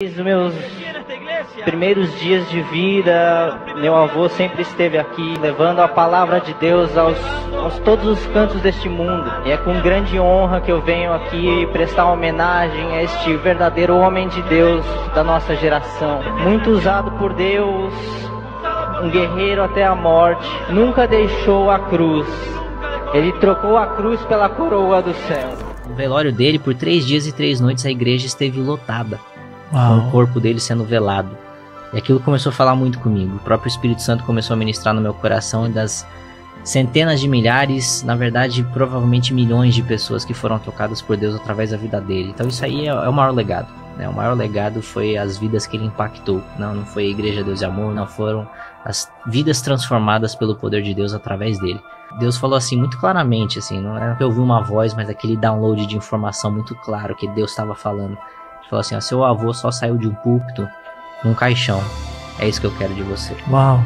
Os meus primeiros dias de vida, meu avô sempre esteve aqui, levando a palavra de Deus aos, aos todos os cantos deste mundo. E é com grande honra que eu venho aqui prestar homenagem a este verdadeiro homem de Deus da nossa geração. Muito usado por Deus, um guerreiro até a morte, nunca deixou a cruz. Ele trocou a cruz pela coroa do céu. O velório dele, por três dias e três noites, a igreja esteve lotada Uau. com o corpo dele sendo velado. E aquilo começou a falar muito comigo. O próprio Espírito Santo começou a ministrar no meu coração e das centenas de milhares, na verdade, provavelmente milhões de pessoas que foram tocadas por Deus através da vida dele. Então isso aí é, é o maior legado. Né? O maior legado foi as vidas que ele impactou. Não, não foi a Igreja Deus e Amor, não foram as vidas transformadas pelo poder de Deus através dele. Deus falou assim muito claramente, assim, não é que eu ouvi uma voz, mas aquele download de informação muito claro que Deus estava falando. Falou assim: ó, seu avô só saiu de um púlpito num caixão. É isso que eu quero de você. Uau.